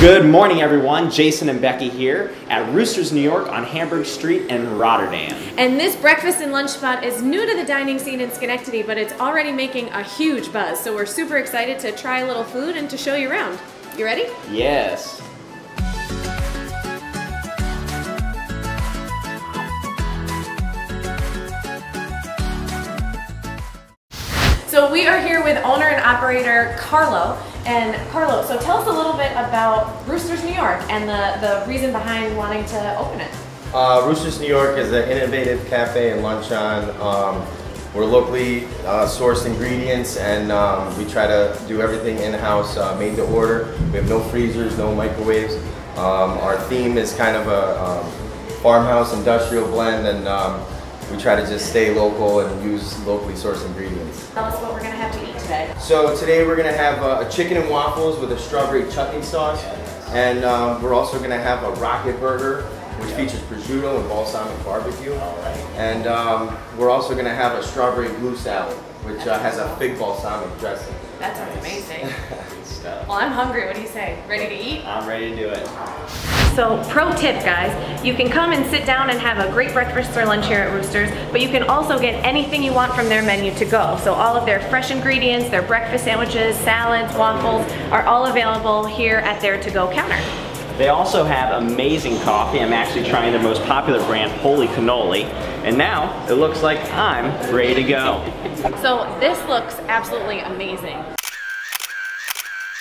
Good morning, everyone. Jason and Becky here at Roosters New York on Hamburg Street in Rotterdam. And this breakfast and lunch spot is new to the dining scene in Schenectady, but it's already making a huge buzz. So we're super excited to try a little food and to show you around. You ready? Yes. So we are here with owner and operator Carlo. And Carlo, so tell us a little bit about Roosters New York and the, the reason behind wanting to open it. Uh, Roosters New York is an innovative cafe and luncheon. Um, we're locally uh, sourced ingredients and um, we try to do everything in-house, uh, made to order. We have no freezers, no microwaves. Um, our theme is kind of a um, farmhouse industrial blend and um, we try to just stay local and use locally sourced ingredients. Tell us what we're going to have to eat today. So today we're going to have uh, a chicken and waffles with a strawberry chutney sauce and um, we're also going to have a rocket burger which features prosciutto and balsamic barbecue. And um, we're also going to have a strawberry blue salad, which uh, has a fig balsamic dressing. That sounds amazing. Stuff. Well, I'm hungry. What do you say? Ready to eat? I'm ready to do it. So pro tip guys, you can come and sit down and have a great breakfast or lunch here at Roosters, but you can also get anything you want from their menu to go. So all of their fresh ingredients, their breakfast sandwiches, salads, waffles are all available here at their to-go counter. They also have amazing coffee. I'm actually trying their most popular brand, Holy Cannoli. And now it looks like I'm ready to go. So this looks absolutely amazing.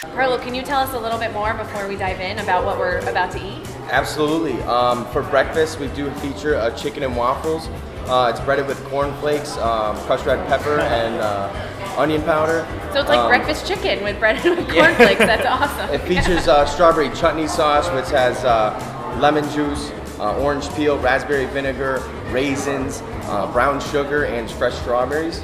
Carlo, can you tell us a little bit more before we dive in about what we're about to eat? Absolutely. Um, for breakfast, we do feature a chicken and waffles. Uh, it's breaded with cornflakes, um, crushed red pepper, and uh, onion powder. So it's like Um, breakfast chicken with bread and with cornflakes. That's awesome. It features uh, strawberry chutney sauce, which has uh, lemon juice, uh, orange peel, raspberry vinegar, raisins, uh, brown sugar, and fresh strawberries.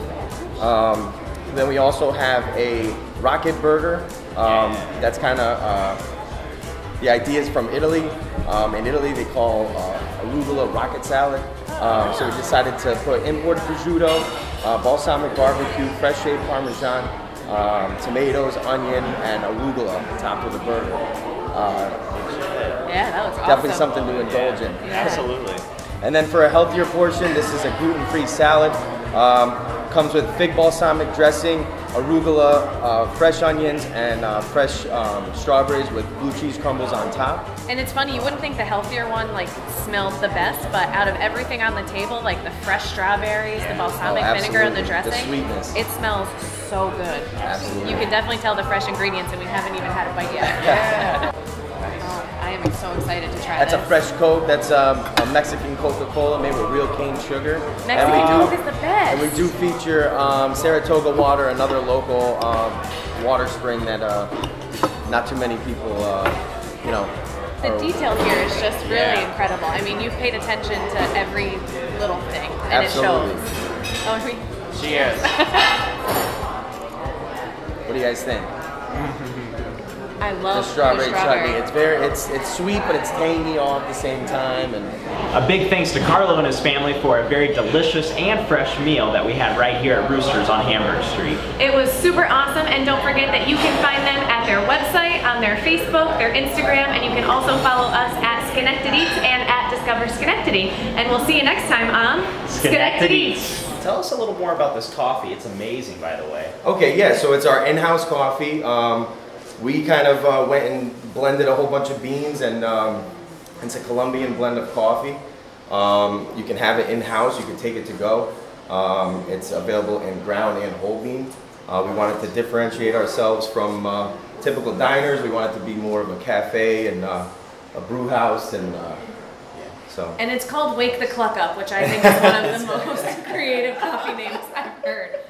Um, then we also have a rocket burger. Um, that's kind of uh, the idea is from Italy. Um, in Italy, they call uh, arugula rocket salad. Um, so we decided to put imported prosciutto, uh, balsamic barbecue, fresh shaved parmesan, um, tomatoes, onion, and arugula on top of the burger. Uh, yeah, that was awesome. definitely something to indulge in. Absolutely. And then for a healthier portion, this is a gluten-free salad. Um, comes with fig balsamic dressing, arugula, uh, fresh onions, and uh, fresh um, strawberries with blue cheese crumbles on top. And it's funny, you wouldn't think the healthier one like smelled the best, but out of everything on the table, like the fresh strawberries, the balsamic Oh, vinegar, and the absolutely. The dressing, sweetness. it smells so good. Absolutely. You can definitely tell the fresh ingredients, and we haven't even had a bite yet. I am so excited to try That's a fresh Coke. That's um, a Mexican Coca-Cola made with real cane sugar. Mexican and we do, Coke is the best. And we do feature um, Saratoga water, another local um, water spring that uh, not too many people, uh, you know. The are- detail here is just really Yeah. incredible. I mean, you've paid attention to every little thing, and Absolutely. it shows. Oh, we, Cheers. What do you guys think? I love The love strawberry, the chutney. It's very, it's it's sweet, but it's tangy all at the same time. And A big thanks to Carlo and his family for a very delicious and fresh meal that we had right here at Roosters on Hamburg Street. It was super awesome, and don't forget that you can find them at their website, on their Facebook, their Instagram, and you can also follow us at Schenectady Eats and at Discover Schenectady. And we'll see you next time on Schenectady. Tell us a little more about this coffee. It's amazing, by the way. okay, yeah. So it's our in-house coffee. Um, we kind of uh, went and blended a whole bunch of beans, and um, it's a Colombian blend of coffee. Um, you can have it in-house. You can take it to go. Um, it's available in ground and whole bean. Uh, we wanted to differentiate ourselves from uh, typical diners. We wanted to be more of a cafe and uh, a brew house, and uh, so. And it's called Wake the Cluck Up, which I think is one of the most creative coffee names I've heard.